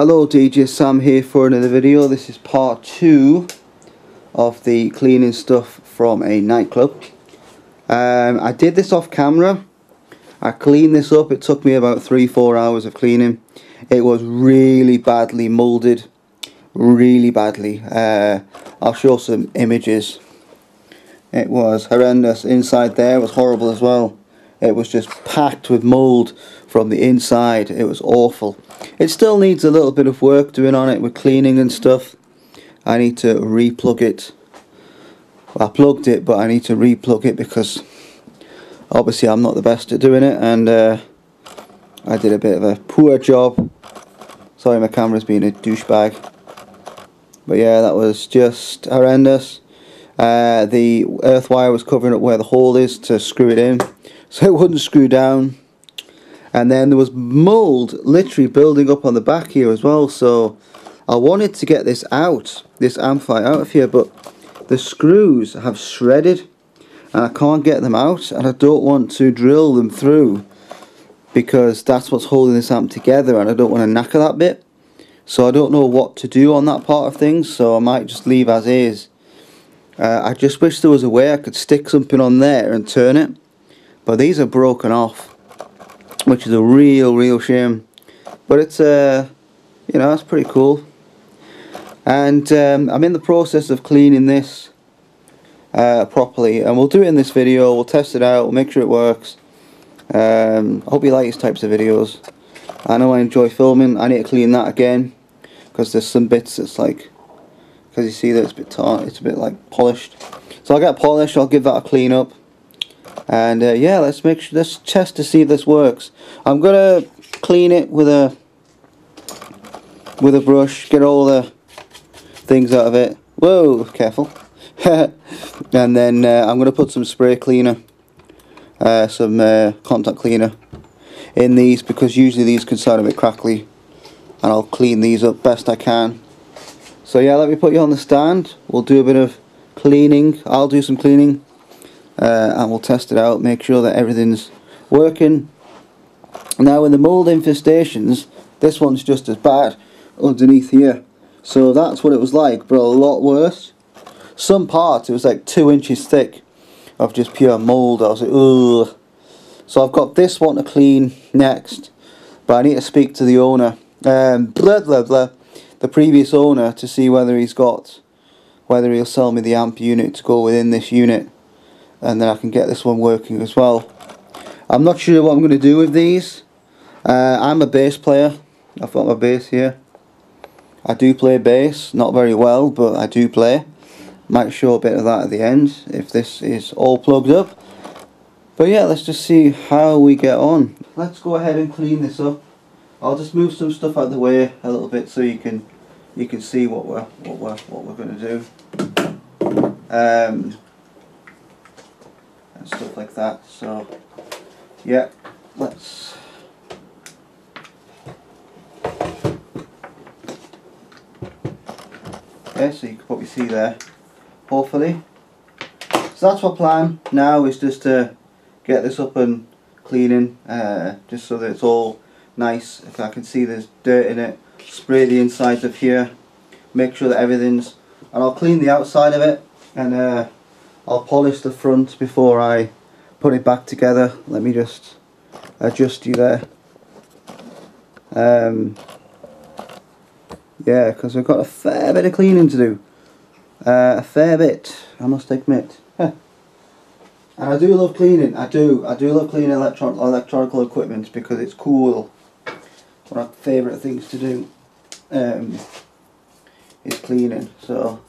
Hello DJ Sam here for another video. This is part 2 of the cleaning stuff from a nightclub. Um, I did this off camera. I cleaned this up. It took me about 3-4 hours of cleaning. It was really badly moulded. Really badly. Uh, I'll show some images. It was horrendous. Inside there was horrible as well. It was just packed with mould from the inside. It was awful. It still needs a little bit of work doing on it with cleaning and stuff. I need to replug it. I plugged it but I need to replug it because obviously I'm not the best at doing it and uh, I did a bit of a poor job. Sorry my camera's being a douchebag. But yeah that was just horrendous. Uh, the earth wire was covering up where the hole is to screw it in so it wouldn't screw down and then there was mold literally building up on the back here as well. So I wanted to get this out this amplifier out of here but the screws have shredded and I can't get them out and I don't want to drill them through because that's what's holding this amp together and I don't want to knacker that bit. So I don't know what to do on that part of things so I might just leave as is. Uh, I just wish there was a way I could stick something on there and turn it but these are broken off which is a real real shame. But it's uh you know it's pretty cool. And um, I'm in the process of cleaning this uh, properly and we'll do it in this video. We'll test it out. We'll make sure it works. Um, I hope you like these types of videos. I know I enjoy filming. I need to clean that again because there's some bits that's like because you see that it's a bit tart it's a bit like polished. So I'll get polished. I'll give that a clean up and uh, yeah let's make sure let's test to see if this works. I'm gonna clean it with a with a brush get all the things out of it. Whoa careful. And then uh, I'm gonna put some spray cleaner uh, some uh, contact cleaner in these because usually these can sound a bit crackly. And I'll clean these up best I can. So yeah let me put you on the stand. We'll do a bit of cleaning. I'll do some cleaning uh, and we'll test it out make sure that everything's working. Now in the mold infestations this one's just as bad underneath here. So that's what it was like but a lot worse. Some parts it was like two inches thick of just pure mold. I was like ugh. So I've got this one to clean next but I need to speak to the owner. Um, blah blah blah. The previous owner to see whether he's got whether he'll sell me the amp unit to go within this unit and then I can get this one working as well. I'm not sure what I'm going to do with these. Uh, I'm a bass player. I've got my bass here. I do play bass, not very well, but I do play. Might show a bit of that at the end if this is all plugged up. But yeah, let's just see how we get on. Let's go ahead and clean this up. I'll just move some stuff out of the way a little bit so you can you can see what we're what we're what we're going to do. Um, and stuff like that. So yeah, let's Okay, so you can probably see there, hopefully. So that's my plan now is just to get this up and cleaning, uh, just so that it's all nice. If I can see there's dirt in it, spray the insides of here, make sure that everything's, and I'll clean the outside of it and uh, I'll polish the front before I put it back together. Let me just adjust you there. Um, yeah, because we've got a fair bit of cleaning to do. Uh, a fair bit, I must admit. and I do love cleaning, I do. I do love cleaning electron electronical equipment because it's cool. One of my favourite things to do um, is cleaning. So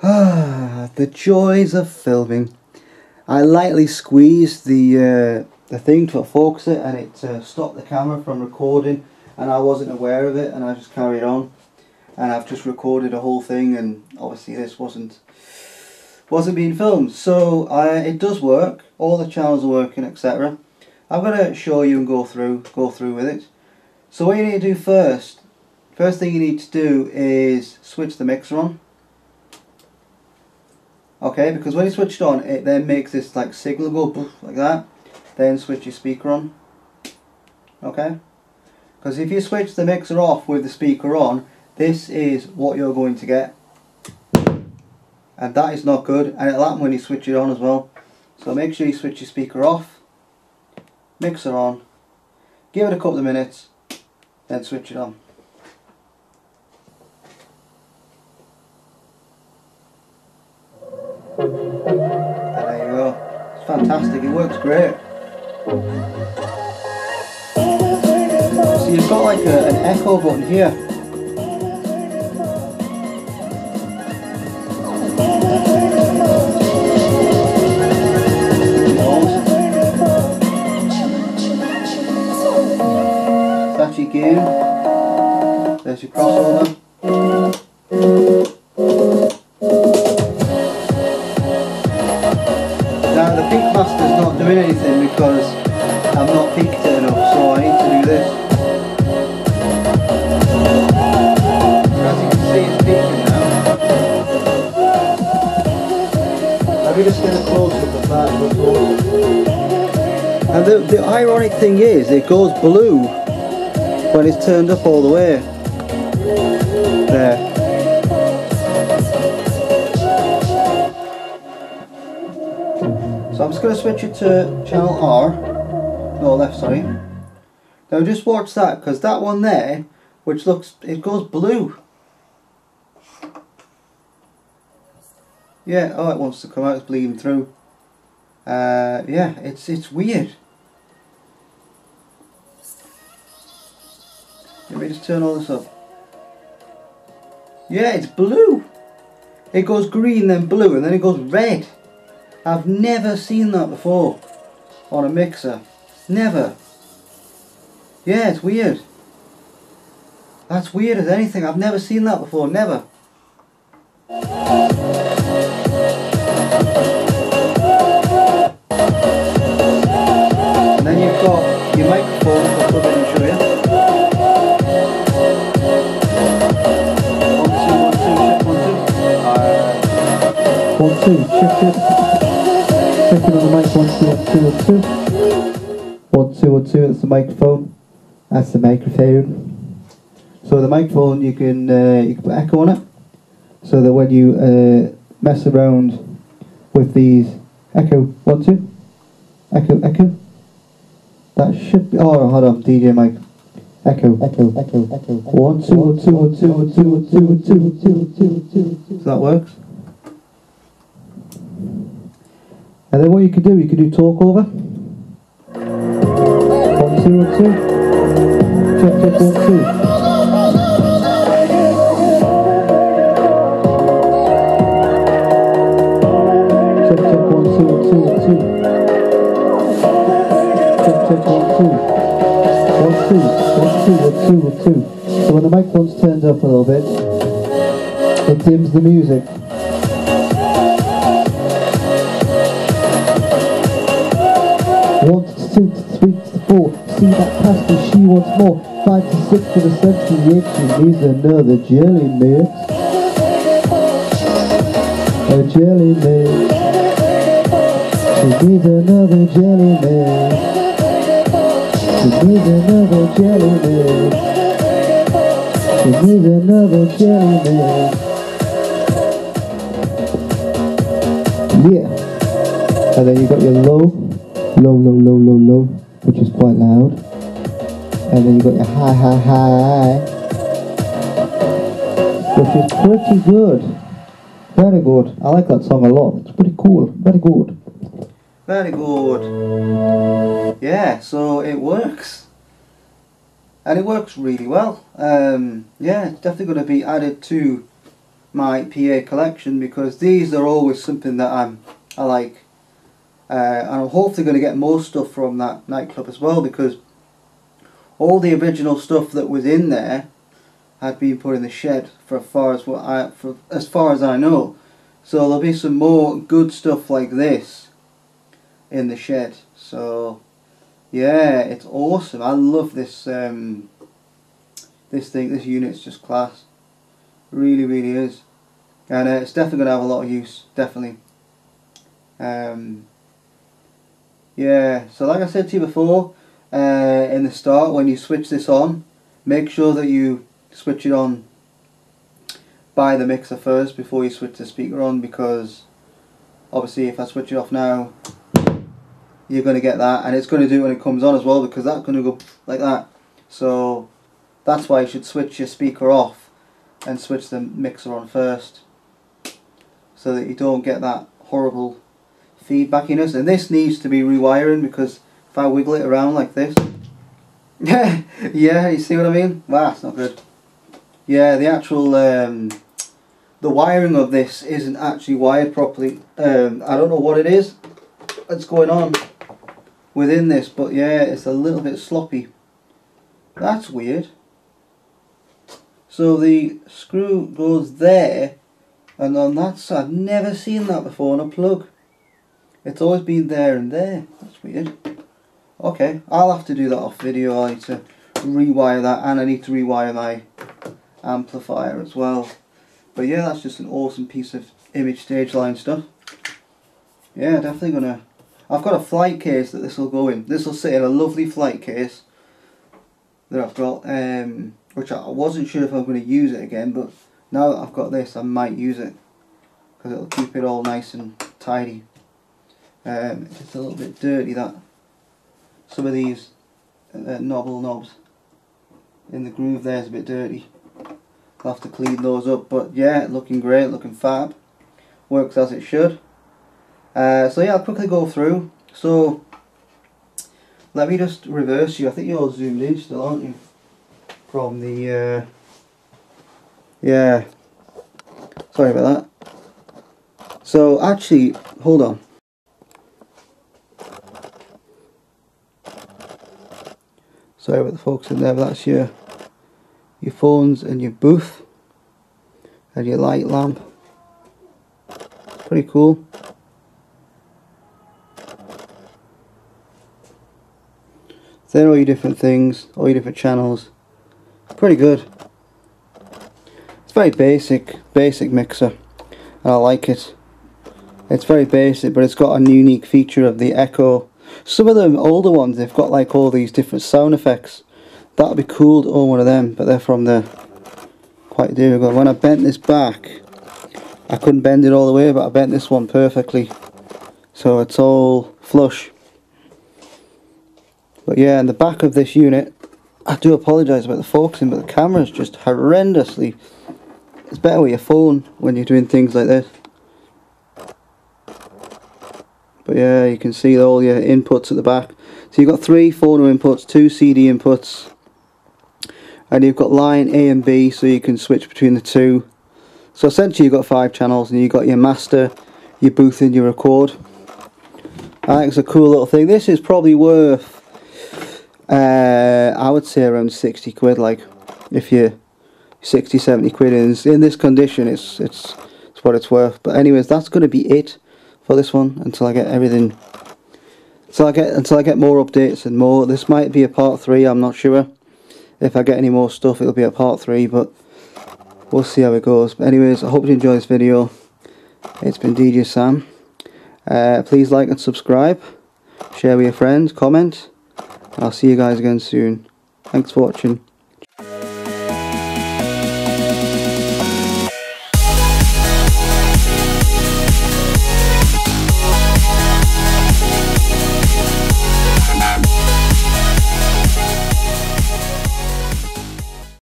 The joys of filming. I lightly squeezed the uh, the thing to focus it and it uh, stopped the camera from recording and I wasn't aware of it and I just carried on. And I've just recorded a whole thing and obviously this wasn't wasn't being filmed. So I, it does work. All the channels are working etc I'm going to show you and go through go through with it. So what you need to do first first thing you need to do is switch the mixer on okay because when you switch it on it then makes this like signal go like that then switch your speaker on. Okay? Because if you switch the mixer off with the speaker on this is what you're going to get. And that is not good and it'll happen when you switch it on as well. So make sure you switch your speaker off mixer on give it a couple of minutes then switch it on fantastic. It works great. So you've got like a, an echo button here. The, ironic thing is it goes blue when it's turned up all the way. There. So I'm just going to switch it to channel R. No, left, sorry. Now just watch that, because that one there, which looks, it goes blue. Yeah, oh it wants to come out, it's bleeding through. Uh, yeah, it's, it's weird. Let me just turn all this up. Yeah, it's blue. It goes green, then blue, and then it goes red. I've never seen that before on a mixer. Never. Yeah, it's weird. That's weird as anything. I've never seen that before. Never. Two, check, two, check it. On the mic, one, two, one, two, one, two. One, two, one, two, that's the microphone. That's the microphone. So the microphone, you can uh, you can put echo on it, so that when you uh, mess around with these echo, one, two, echo, echo. That should be. Oh, hold on, DJ mic. Echo. Echo, echo, echo. One, two, one, two, one, two, one, two, one, two, one, two, one, two, one, two, one, two. So that works. And then what you could do, you could do talk over. One, two, one, two. Check, check, one, two. Check, check, one, two, one, two, one, two. Check, check, one, two. One, two, one, two, one, two, one, two. So when the mic microphone's turned up a little bit, it dims the music. Two to three. See that pasta, she wants more. Five to six to the seven to. She needs another jelly mix. A jelly mix. She needs another jelly mix. She needs another jelly mix. She needs another jelly mix. Yeah. And then you got your low, low, low, low, low, low, which is quite loud. And then you got your high, high, high, which is pretty good. Very good. I like that song a lot. It's pretty cool. Very good. Very good. Yeah, so it works. And it works really well. Um, yeah, it's definitely going to be added to my PA collection because these are always something that I'm I like uh, and I'm hopefully going to get more stuff from that nightclub as well because all the original stuff that was in there had been put in the shed for as far as what I for as far as I know so there'll be some more good stuff like this in the shed. So yeah, it's awesome. I love this um, this thing. This unit's just class. Really, really is. And uh, it's definitely going to have a lot of use. Definitely. Um, yeah, so like I said to you before, uh, in the start, when you switch this on, make sure that you switch it on by the mixer first before you switch the speaker on because obviously if I switch it off now you're going to get that and it's going to do it when it comes on as well because that's going to go like that. So that's why you should switch your speaker off and switch the mixer on first so that you don't get that horrible feedbackiness and this needs to be rewiring because if I wiggle it around like this yeah yeah you see what I mean wow that's not good yeah the actual um, the wiring of this isn't actually wired properly. Um, I don't know what it is that's going on within this, but yeah, it's a little bit sloppy. That's weird. So the screw goes there, and on that side, I've never seen that before on a plug. It's always been there and there. That's weird. Okay, I'll have to do that off video. I need to rewire that, and I need to rewire my amplifier as well. But yeah, that's just an awesome piece of image stage line stuff. Yeah, definitely gonna... I've got a flight case that this will go in. This will sit in a lovely flight case that I've got, um, which I wasn't sure if I'm going to use it again, but now that I've got this, I might use it because it'll keep it all nice and tidy. Um, it's a little bit dirty that some of these uh, knobble knobs in the groove there is a bit dirty. I'll have to clean those up. But yeah, looking great, looking fab. Works as it should. Uh, so yeah, I'll quickly go through. So let me just reverse you. I think you're zoomed in still, aren't you? From the uh, yeah. Sorry about that. So actually, hold on. Sorry about the folks in there, but that's your your phones and your booth and your light lamp. Pretty cool. There are all your different things all your different channels. Pretty good. It's very basic basic mixer and I like it. It's very basic but it's got a unique feature of the echo some of the older ones they've got like all these different sound effects that would be cool to own one of them, but they're from the quite dear ago. When I bent this back, I couldn't bend it all the way, but I bent this one perfectly. So it's all flush. But yeah, in the back of this unit, I do apologise about the focusing, but the camera is just horrendously... It's better with your phone when you're doing things like this. But yeah, you can see all your inputs at the back. So you've got three phono inputs, two CD inputs, and you've got line A and B so you can switch between the two. So essentially you've got five channels and you've got your master your booth and your record. I think it's a cool little thing. This is probably worth uh, I would say around 60 quid like if you're 60 70 quid. In, in this condition it's, it's it's what it's worth. But anyways that's going to be it for this one until I get everything until I get until I get more updates and more. This might be a part 3 I'm not sure. If I get any more stuff it'll be a part 3 but we'll see how it goes. But anyways I hope you enjoy this video. It's been DJ Sam. Uh, please like and subscribe. Share with your friends comment. I'll see you guys again soon. Thanks for watching